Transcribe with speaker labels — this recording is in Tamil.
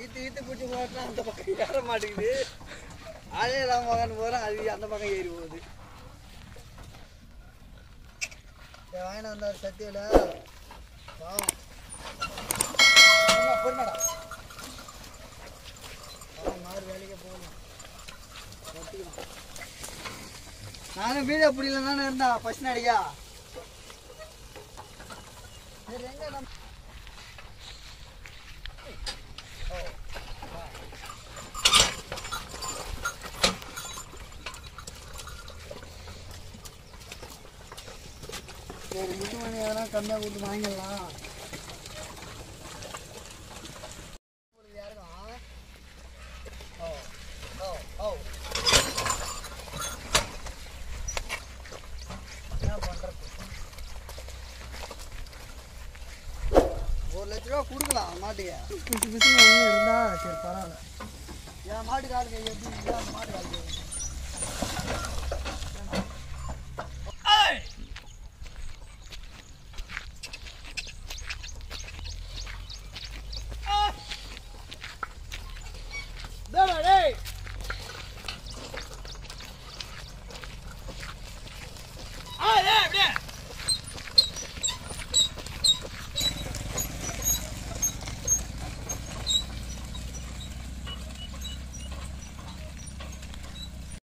Speaker 1: பிடிச்சி போட்டா அந்த பக்கம் ஏற மாட்டேங்குது. ஆளே இல்லாம உக்காந்து போகிறேன் அது அந்த பக்கம் ஏறி போகுது. வாங்கின வந்தார் சத்தியில பாவம். பொறுமை, அவன் மாறு வேலைக்கு போகணும் கட்டிக்கலாம். நானும் வீடியோ பிடிக்கல தானே இருந்தா ஃபர்ஸ்ட் நடிகா சரி எங்க நம்ம சரி முட்டு மணி எதனா கம்மியாக கொடுத்து வாங்கிடலாம். உங்களுக்கு யாருக்கும் ஓ ஓ ஓ என்ன பண்ணுறது ஒரு லட்ச ரூபா கொடுக்கலாம் மாட்டுக்கு. பிசு பிசுன்னு ஒன்று இருந்தால் சரி பரவாயில்ல. என் மாட்டு காலுக்கு எப்படி இருந்தா அந்த மாட்டு காலுக்கு